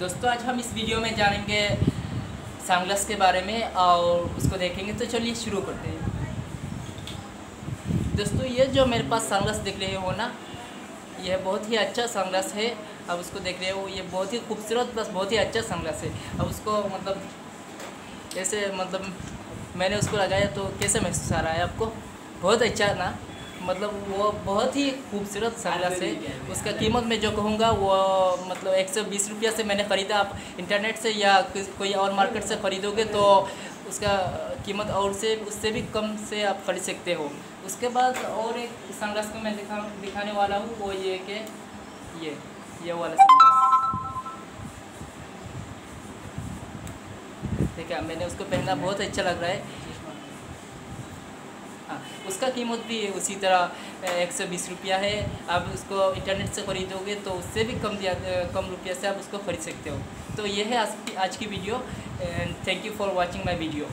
दोस्तों, आज हम इस वीडियो में जानेंगे सनग्लास के बारे में और उसको देखेंगे। तो चलिए शुरू करते हैं। दोस्तों, ये जो मेरे पास सनग्लास देख रहे हो ना, यह बहुत ही अच्छा सनग्लास है। अब उसको देख रहे हो, ये बहुत ही खूबसूरत प्लस बहुत ही अच्छा सनग्लास है। अब उसको मतलब ऐसे मतलब मैंने उसको लगाया तो कैसे महसूस आ रहा है आपको? बहुत अच्छा ना? मतलब वो बहुत ही खूबसूरत सनग्लास है। उसका कीमत मैं जो कहूँगा वो मतलब एक सौ बीस रुपया से मैंने ख़रीदा। आप इंटरनेट से या कोई और मार्केट से ख़रीदोगे तो उसका कीमत और से उससे भी कम से आप खरीद सकते हो। उसके बाद और एक सनग्लास को मैं दिखा दिखाने वाला हूँ वो ये कि ये ये वाला सनग्लास ठीक है मैंने उसको पहना बहुत अच्छा लग रहा हाँ। उसका कीमत भी उसी तरह एक सौ बीस रुपया है। आप उसको इंटरनेट से ख़रीदोगे तो उससे भी कम दिया कम रुपया से आप उसको ख़रीद सकते हो। तो यह है आज की video and thank you for watching my video